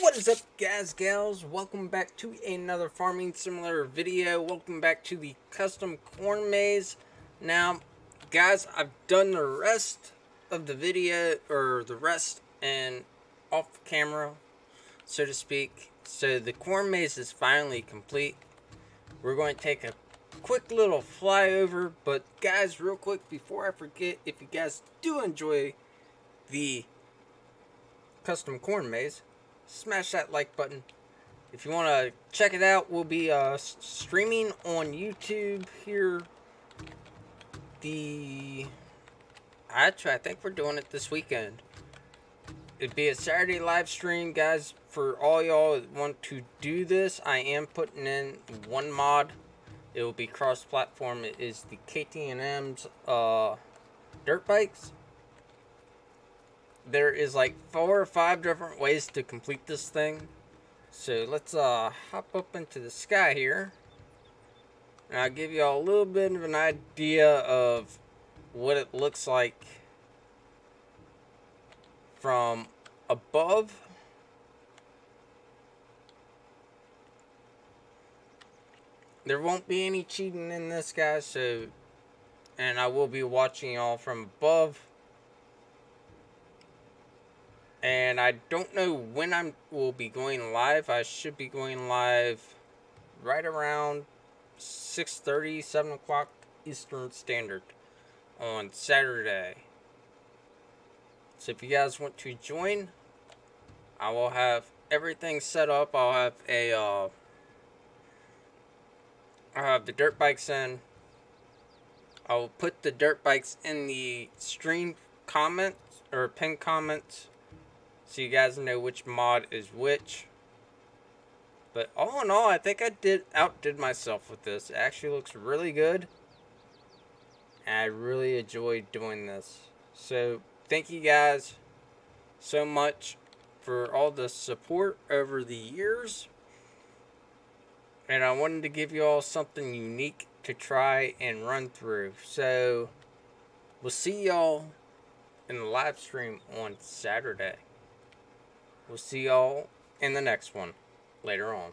What is up guys, gals? Welcome back to another farming simulator video. Welcome back to the custom corn maze. Now, guys, I've done the rest of the video, or the rest and off camera, so to speak. So the corn maze is finally complete. We're going to take a quick little flyover, but guys, real quick, before I forget, if you guys do enjoy the custom corn maze, smash that like button. If you want to check it out, we'll be uh, streaming on YouTube here. The actually, I think we're doing it this weekend. It'd be a Saturday live stream, guys. For all y'all want to do this, I am putting in one mod. It will be cross-platform. It is the KTM's uh, dirt bikes there is like four or five different ways to complete this thing. So let's uh, hop up into the sky here. And I'll give you all a little bit of an idea of what it looks like from above. There won't be any cheating in this, guys, so... And I will be watching y'all from above and I don't know when I will be going live. I should be going live right around 6.30, 7 o'clock Eastern Standard on Saturday. So if you guys want to join, I will have everything set up. I'll have a, uh, I'll have the dirt bikes in. I will put the dirt bikes in the stream comments or pin comments so you guys know which mod is which. But all in all, I think I did outdid myself with this. It actually looks really good. And I really enjoyed doing this. So, thank you guys so much for all the support over the years. And I wanted to give you all something unique to try and run through. So, we'll see y'all in the live stream on Saturday. We'll see y'all in the next one later on.